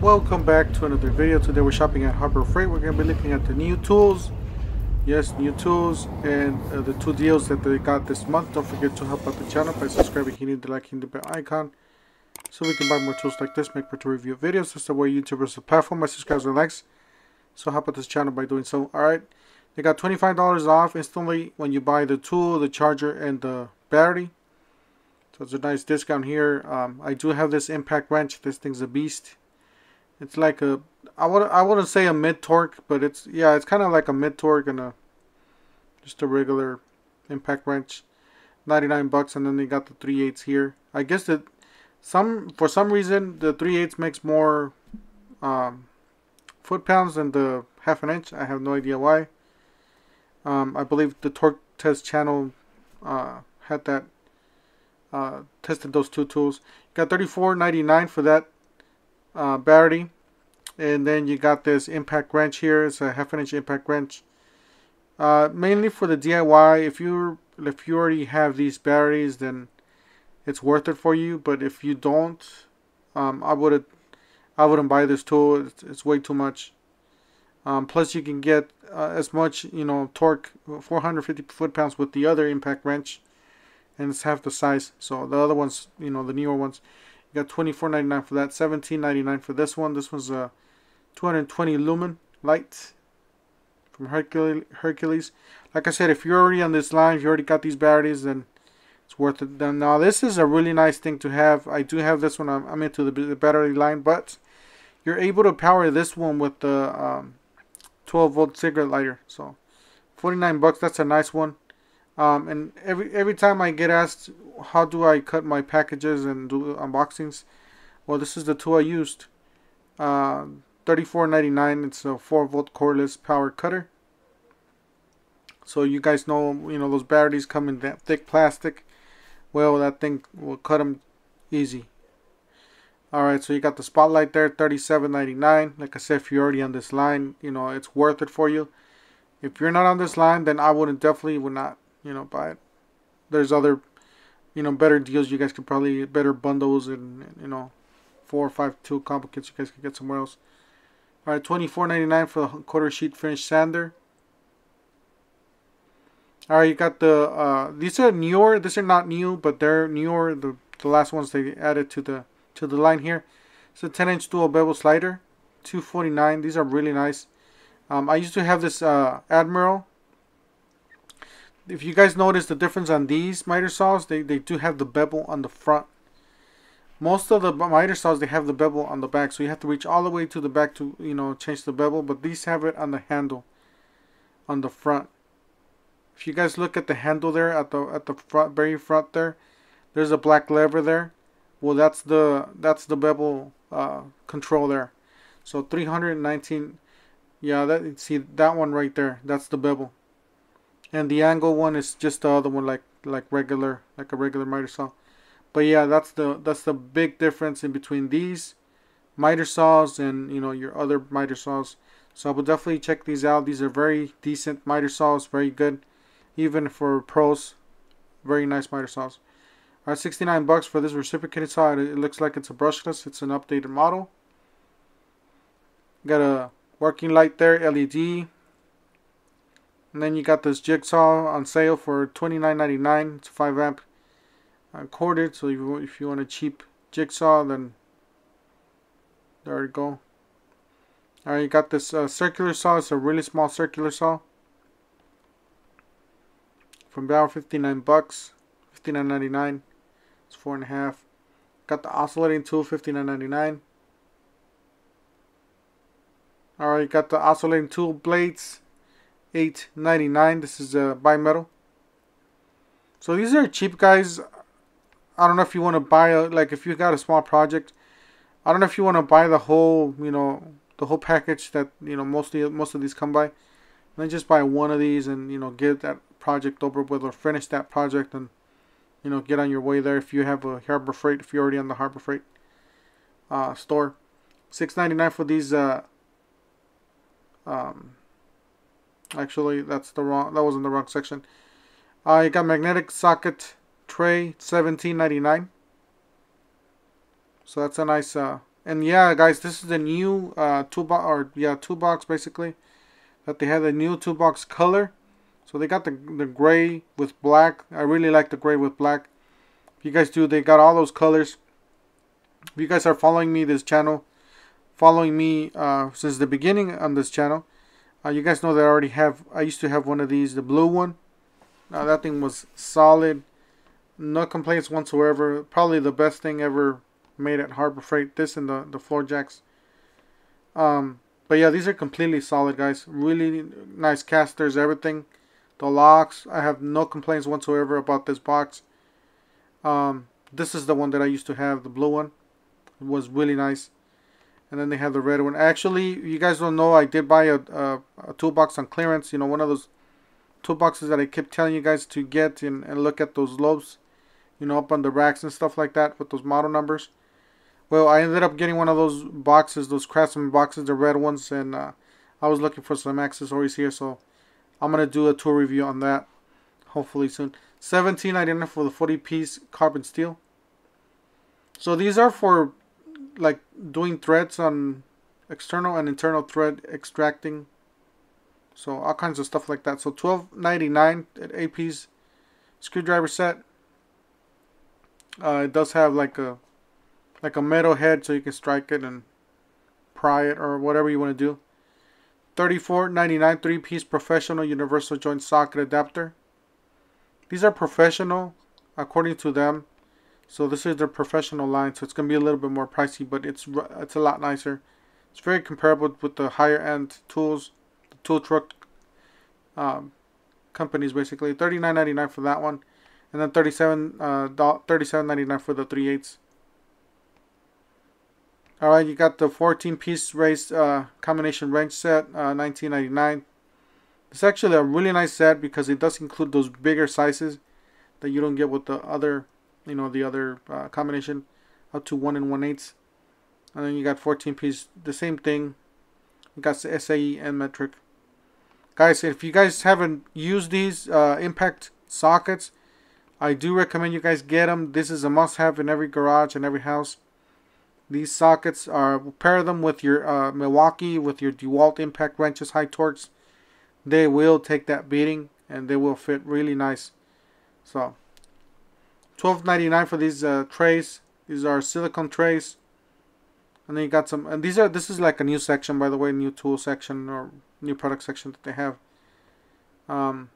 Welcome back to another video. Today we're shopping at Harbor Freight. We're going to be looking at the new tools. Yes, new tools and uh, the two deals that they got this month. Don't forget to help out the channel by subscribing, hitting the like, hitting the bell icon. So we can buy more tools like this, make better review videos. That's the way YouTubers the platform. My subscribers and likes. So help out this channel by doing so. Alright. They got $25 off instantly when you buy the tool, the charger, and the battery. So it's a nice discount here. Um, I do have this impact wrench. This thing's a beast. It's like a I would I wouldn't say a mid torque, but it's yeah, it's kind of like a mid torque and a just a regular impact wrench. 99 bucks and then they got the 3 eighths here. I guess that some for some reason the 3 eighths makes more um, foot pounds than the half an inch. I have no idea why. Um, I believe the torque test channel uh, had that uh, tested those two tools. Got 34.99 for that uh, battery and then you got this impact wrench here. It's a half an inch impact wrench. Uh, mainly for the DIY if you if you already have these batteries then it's worth it for you. But if you don't um, I would I wouldn't buy this tool. It's, it's way too much. Um, plus you can get uh, as much you know torque 450 foot-pounds with the other impact wrench. And it's half the size. So the other ones you know the newer ones you got $24.99 for that, $17.99 for this one. This one's a 220 lumen light from Hercules. Like I said, if you're already on this line, if you already got these batteries, then it's worth it. Now this is a really nice thing to have. I do have this one. I'm, I'm into the, the, battery line, but you're able to power this one with the um, 12 volt cigarette lighter. So 49 bucks. That's a nice one. Um, and every every time I get asked how do I cut my packages and do unboxings, well, this is the tool I used. Uh, 34.99. It's a 4 volt cordless power cutter. So you guys know, you know, those batteries come in that thick plastic. Well, that thing will cut them easy. Alright, so you got the spotlight there, 37.99. Like I said, if you're already on this line, you know, it's worth it for you. If you're not on this line, then I wouldn't definitely would not you know, buy it. There's other, you know, better deals. You guys could probably better bundles and you know, four or five two combo kits. You guys could get somewhere else. All right, twenty four ninety nine for the quarter sheet finish sander. All right, you got the uh, these are newer. These are not new, but they're newer. The the last ones they added to the to the line here. It's a 10 inch dual bevel slider, 249. These are really nice. Um, I used to have this uh, Admiral if you guys notice the difference on these miter saws, they, they do have the bevel on the front. Most of the miter saws, they have the bevel on the back. So you have to reach all the way to the back to, you know, change the bevel. But these have it on the handle, on the front. If you guys look at the handle there, at the at the front, very front there, there's a black lever there. Well, that's the that's the bevel uh, control there. So 319, yeah, that see that one right there. That's the bevel and the angle one is just the other one like like regular like a regular miter saw. But yeah that's the that's the big difference in between these miter saws and you know your other miter saws. So I will definitely check these out. These are very decent miter saws very good. Even for pros very nice miter saws. All right 69 bucks for this reciprocated saw. It looks like it's a brushless. It's an updated model. Got a working light there LED and then you got this jigsaw on sale for $29.99. It's a 5 amp uh, corded. So if you, want a cheap jigsaw, then there you go. Alright, you got this uh, circular saw. It's a really small circular saw. From Bauer, 59 bucks. 59.99. It's four and a half. Got the oscillating tool, 59.99. Alright, you got the oscillating tool blades. 8.99. This is a bimetal. So these are cheap guys. I don't know if you want to buy a, like if you got a small project. I don't know if you want to buy the whole, you know, the whole package that you know mostly most of these come by. Then just buy one of these and you know get that project over with or finish that project and you know get on your way there if you have a Harbor Freight if you're already on the Harbor Freight uh, store. Six ninety nine for these uh, um, Actually, that's the wrong. That was in the wrong section. I got magnetic socket tray, seventeen ninety nine. So that's a nice uh, and yeah, guys, this is the new uh, toolbox, or yeah, toolbox basically, that they had the new toolbox color. So they got the, the gray with black. I really like the gray with black. If you guys do, they got all those colors. If you guys are following me this channel, following me uh, since the beginning on this channel, uh, you guys know that I already have, I used to have one of these, the blue one. Now that thing was solid. No complaints whatsoever. Probably the best thing ever made at Harbor Freight. This and the, the floor jacks. Um, but yeah, these are completely solid, guys. Really nice casters, everything. The locks, I have no complaints whatsoever about this box. Um, this is the one that I used to have, the blue one. It was really nice. And then they have the red one. Actually, you guys don't know, I did buy a, a, a toolbox on clearance. You know, one of those toolboxes that I kept telling you guys to get and, and look at those Lowe's. You know, up on the racks and stuff like that with those model numbers. Well, I ended up getting one of those boxes, those Craftsman boxes, the red ones. And uh, I was looking for some accessories here, so I'm going to do a tour review on that hopefully soon. 17.99 for the 40 piece carbon steel. So these are for like doing threads on external and internal thread extracting. So all kinds of stuff like that. So 12.99 at AP's screwdriver set. Uh, it does have like a like a metal head so you can strike it and pry it or whatever you want to do. 34.99 three-piece professional universal joint socket adapter. These are professional according to them. So this is their professional line, so it's going to be a little bit more pricey, but it's it's a lot nicer. It's very comparable with the higher end tools, the tool truck um, companies basically. $39.99 for that one, and then 37 uh, $37.99 for the 3 8 all right, you got the 14 piece race uh, combination wrench set, uh, 19.99. It's actually a really nice set because it does include those bigger sizes that you don't get with the other, you know, the other uh, combination, up to one and one eighths. And then you got 14 piece, the same thing. You got SAE and metric. Guys, if you guys haven't used these uh, impact sockets, I do recommend you guys get them. This is a must-have in every garage and every house. These sockets are pair them with your uh, Milwaukee with your DeWalt impact wrenches high torques. They will take that beating and they will fit really nice. So $12.99 for these uh, trays. These are silicone trays. And then you got some and these are this is like a new section by the way, new tool section or new product section that they have. Um,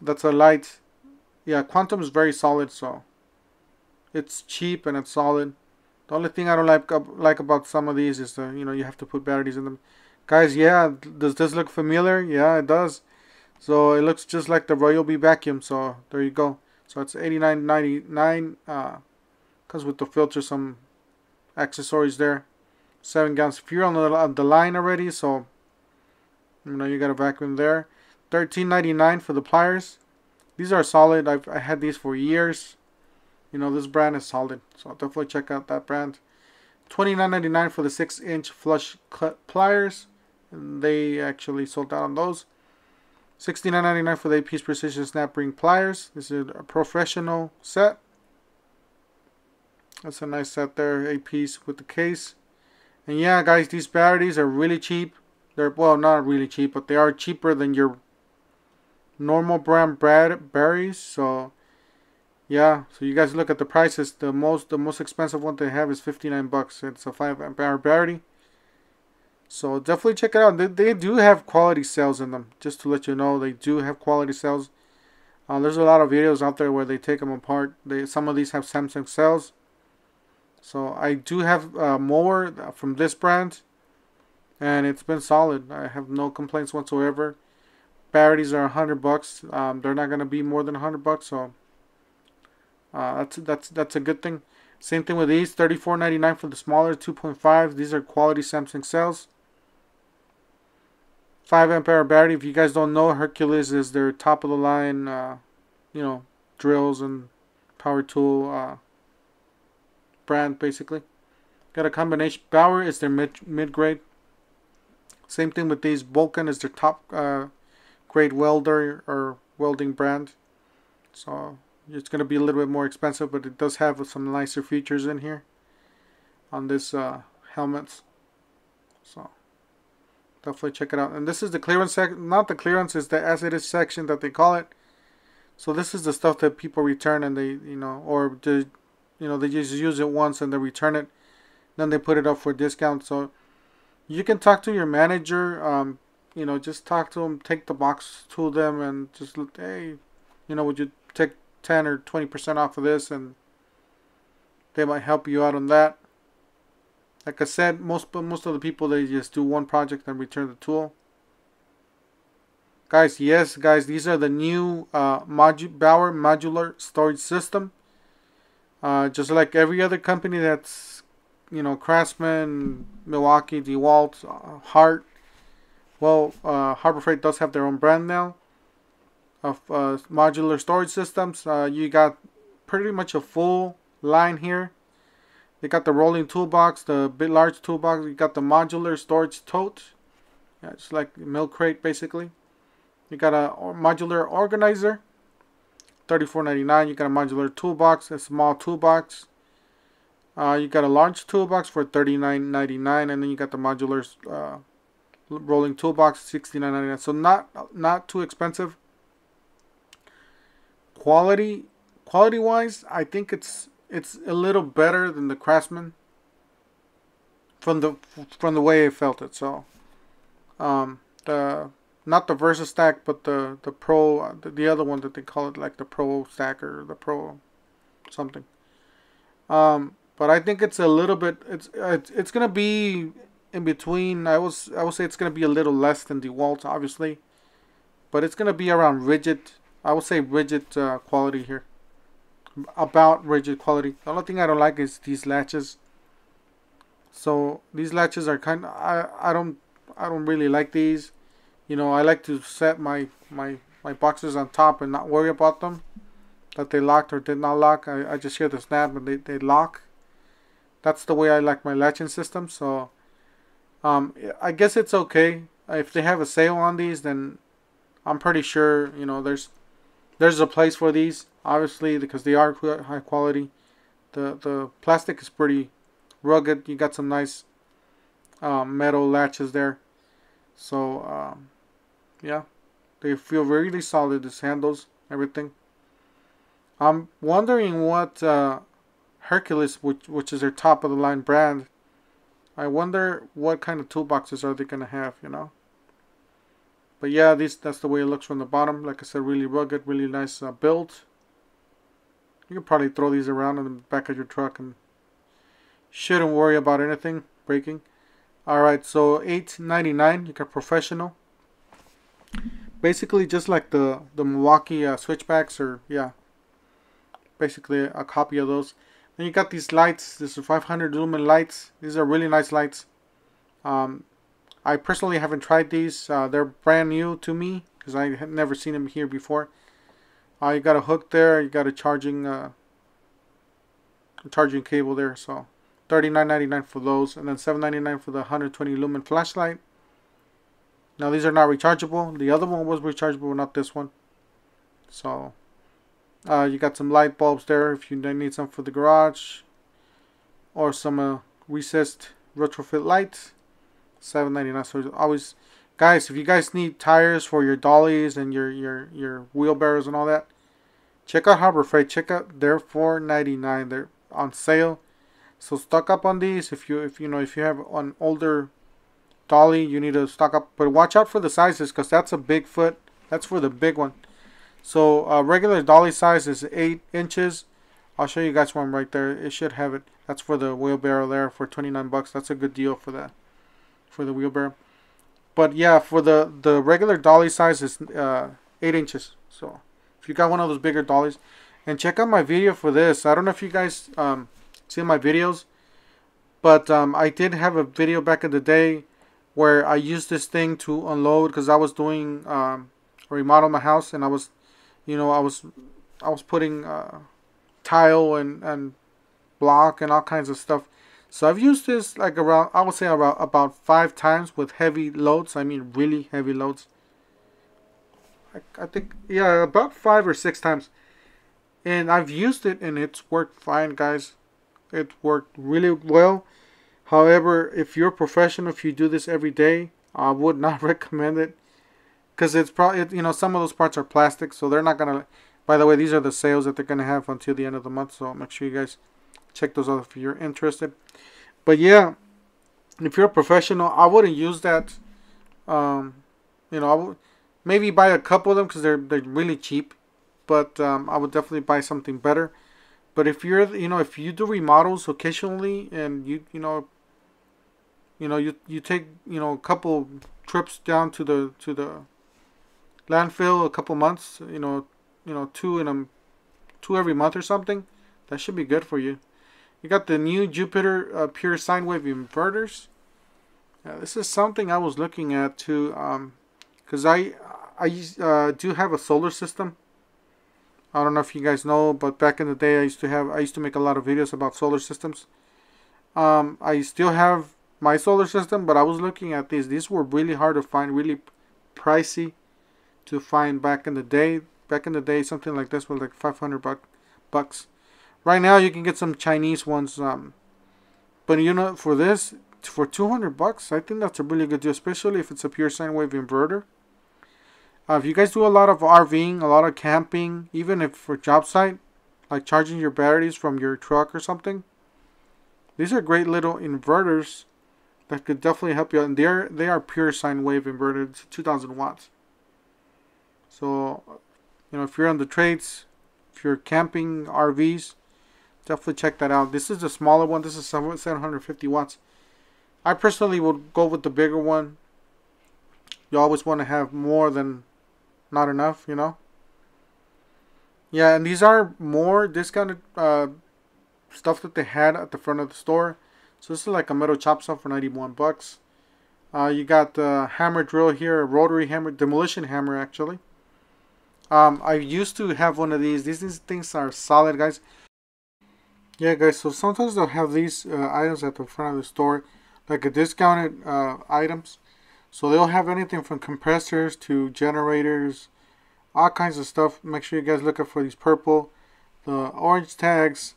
that's a light yeah, quantum is very solid so it's cheap and it's solid. The only thing I don't like like about some of these is the you know you have to put batteries in them. Guys, yeah, does this look familiar? Yeah, it does. So it looks just like the Ryobi vacuum. So there you go. So it's 89.99. Uh, comes with the filter, some accessories there. Seven gallons. If you're on the, on the line already, so you know you got a vacuum there. 13.99 for the pliers. These are solid. I've I had these for years. You know, this brand is solid. So definitely check out that brand. $29.99 for the 6 inch flush cut pliers. They actually sold out on those. $69.99 for the 8 piece precision snap ring pliers. This is a professional set. That's a nice set there, 8 piece with the case. And yeah, guys, these batteries are really cheap. They're, well, not really cheap, but they are cheaper than your normal brand batteries. So yeah so you guys look at the prices the most the most expensive one they have is 59 bucks it's a 5 ampere battery so definitely check it out. They, they do have quality cells in them just to let you know. They do have quality cells uh, there's a lot of videos out there where they take them apart. They some of these have Samsung cells so I do have uh, more from this brand and it's been solid. I have no complaints whatsoever. Batteries are a 100 bucks. Um, they're not going to be more than a 100 bucks so uh, that's that's that's a good thing. Same thing with these, $34.99 for the smaller 2.5. These are quality Samsung cells. 5 ampere battery. If you guys don't know, Hercules is their top of the line, uh, you know, drills and power tool uh, brand basically. Got a combination. Bauer is their mid mid grade. Same thing with these. Vulcan is their top uh, grade welder or welding brand. So it's going to be a little bit more expensive, but it does have some nicer features in here on this uh, helmets. So definitely check it out. And this is the clearance section, not the clearance, is the as it is section that they call it. So this is the stuff that people return and they, you know, or they, you know, they just use it once and they return it. Then they put it up for discount. So you can talk to your manager. Um, you know, just talk to them, take the box to them, and just hey, you know, would you take ten or twenty percent off of this, and they might help you out on that. Like I said, most most of the people they just do one project and return the tool. Guys, yes, guys, these are the new uh, modu Bauer modular storage system. Uh, just like every other company that's, you know, Craftsman, Milwaukee, DeWalt, uh, Hart. Well, uh, Harbor Freight does have their own brand now of uh, modular storage systems. Uh, you got pretty much a full line here. They got the rolling toolbox, the bit large toolbox. You got the modular storage tote. Yeah, it's like milk crate basically. You got a modular organizer, $34.99. You got a modular toolbox, a small toolbox. Uh, you got a large toolbox for $39.99, and then you got the modular uh, rolling toolbox, $69.99. So not not too expensive. Quality quality wise, I think it's it's a little better than the Craftsman from the from the way I felt it. So, um, the not the VersaStack, but the the Pro, the, the other one that they call it like the Pro stack or the Pro something. Um, but I think it's a little bit. It's it's, it's gonna be in between. I was I would say it's gonna be a little less than DeWalt, obviously, but it's gonna be around Ridgid. I would say Ridgid uh, quality here about Ridgid quality. The only thing I don't like is these latches. So these latches are kind of I I don't I don't really like these. You know I like to set my my my boxes on top and not worry about them that they locked or did not lock. I, I just hear the snap and they, they lock. That's the way I like my latching system. So um, I guess it's okay if they have a sale on these. Then I'm pretty sure you know there's there's a place for these obviously because they are high quality. The the plastic is pretty rugged. You got some nice um, metal latches there. So um, yeah. They feel really solid these handles everything. I'm wondering what uh, Hercules which, which is their top of the line brand I wonder what kind of toolboxes are they gonna have you know? But yeah, this that's the way it looks from the bottom. Like I said, really rugged, really nice uh, build. You can probably throw these around in the back of your truck and shouldn't worry about anything breaking. Alright, so $8.99. You got professional. Basically just like the, the Milwaukee uh, switchbacks or yeah. Basically a copy of those. Then you got these lights. These are 500 lumen lights. These are really nice lights. Um, I personally haven't tried these. Uh, they're brand new to me because I have never seen them here before. Uh, you got a hook there. You got a charging uh, charging cable there. So $39.99 for those, and then $7.99 for the 120 lumen flashlight. Now these are not rechargeable. The other one was rechargeable, not this one. So uh, you got some light bulbs there if you need some for the garage, or some uh, recessed retrofit lights. Seven ninety nine. So always, guys, if you guys need tires for your dollies and your your your wheelbarrows and all that, check out Harbor Freight. Check out their four ninety nine. They're on sale. So stock up on these. If you if you know if you have an older dolly, you need to stock up. But watch out for the sizes because that's a big foot. That's for the big one. So uh, regular dolly size is eight inches. I'll show you guys one right there. It should have it. That's for the wheelbarrow there for 29 bucks. That's a good deal for that for the wheelbarrow. But yeah, for the the regular dolly size is uh, eight inches. So if you got one of those bigger dollies, and check out my video for this. I don't know if you guys um, see my videos, but um, I did have a video back in the day where I used this thing to unload because I was doing um, remodel my house and I was, you know, I was I was putting uh, tile and and block and all kinds of stuff so I've used this like around, I would say around about five times with heavy loads. I mean really heavy loads. I, I think, yeah, about five or six times. And I've used it and it's worked fine, guys. It worked really well. However, if you're a professional, if you do this every day, I would not recommend it because it's probably you know some of those parts are plastic, so they're not gonna. By the way, these are the sales that they're gonna have until the end of the month, so make sure you guys check those out if you're interested. But yeah, if you're a professional, I wouldn't use that. Um, you know, I would maybe buy a couple of them because they're they're really cheap, but um, I would definitely buy something better. But if you're you know if you do remodels occasionally and you you know you know you you take you know a couple trips down to the to the landfill a couple months you know you know two in a two every month or something that should be good for you you got the new Jupiter uh, pure sine wave inverters this is something I was looking at too um because I I uh, do have a solar system I don't know if you guys know but back in the day I used to have I used to make a lot of videos about solar systems um, I still have my solar system, but I was looking at these. These were really hard to find, really pricey to find back in the day. Back in the day, something like this was like 500 buck, bucks. Right now, you can get some Chinese ones. Um, but you know, for this, for 200 bucks, I think that's a really good deal, especially if it's a pure sine wave inverter. Uh, if you guys do a lot of RVing, a lot of camping, even if for job site, like charging your batteries from your truck or something, these are great little inverters that could definitely help you out. And they are they are pure sine wave inverted, 2,000 watts. So, you know, if you're on the trades, if you're camping RVs, definitely check that out. This is the smaller one. This is 750 watts. I personally would go with the bigger one. You always want to have more than not enough, you know. Yeah, and these are more discounted uh, stuff that they had at the front of the store. So this is like a metal chop saw for 91 bucks. Uh, you got the hammer drill here, a rotary hammer, demolition hammer actually. Um, I used to have one of these. These things are solid, guys. Yeah, guys. So sometimes they'll have these uh, items at the front of the store, like a discounted uh, items. So they'll have anything from compressors to generators, all kinds of stuff. Make sure you guys look out for these purple, the orange tags,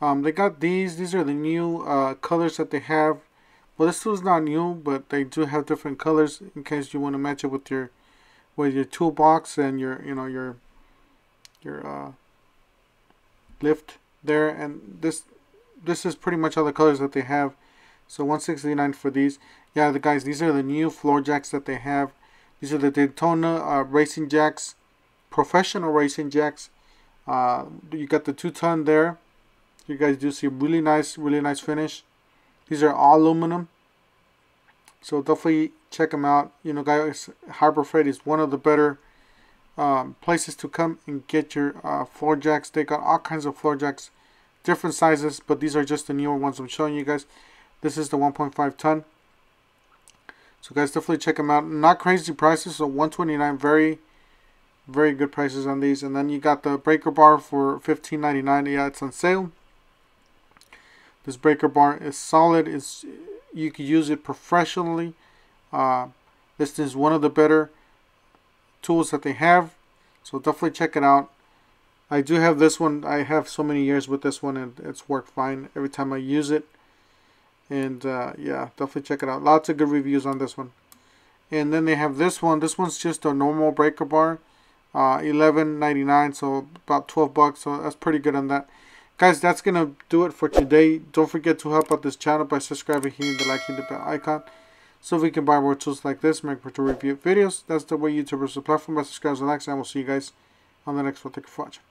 um, they got these. These are the new uh, colors that they have. Well, this tool's not new, but they do have different colors in case you want to match it with your with your toolbox and your you know your your uh, lift there. And this this is pretty much all the colors that they have. So 169 for these. Yeah, the guys, these are the new floor jacks that they have. These are the Daytona uh, racing jacks, professional racing jacks. Uh, you got the two ton there you guys do see really nice really nice finish these are all aluminum so definitely check them out you know guys Harbor Freight is one of the better um, places to come and get your uh, floor jacks. They got all kinds of floor jacks different sizes but these are just the newer ones I'm showing you guys. This is the 1.5 ton. So guys definitely check them out. Not crazy prices so 129 very very good prices on these. And then you got the breaker bar for 15.99 yeah it's on sale. This breaker bar is solid. It's you can use it professionally. Uh, this is one of the better tools that they have. So definitely check it out. I do have this one. I have so many years with this one and it's worked fine every time I use it. And uh, yeah, definitely check it out. Lots of good reviews on this one. And then they have this one. This one's just a normal breaker bar. Uh, 11.99 so about 12 bucks so that's pretty good on that Guys, that's to do it for today. Don't forget to help out this channel by subscribing, hitting the like, the bell icon. So if we can buy more tools like this, make more to review videos. That's the way YouTubers will platform by subscribing and likes. And we'll see you guys on the next one. Thank you for watching.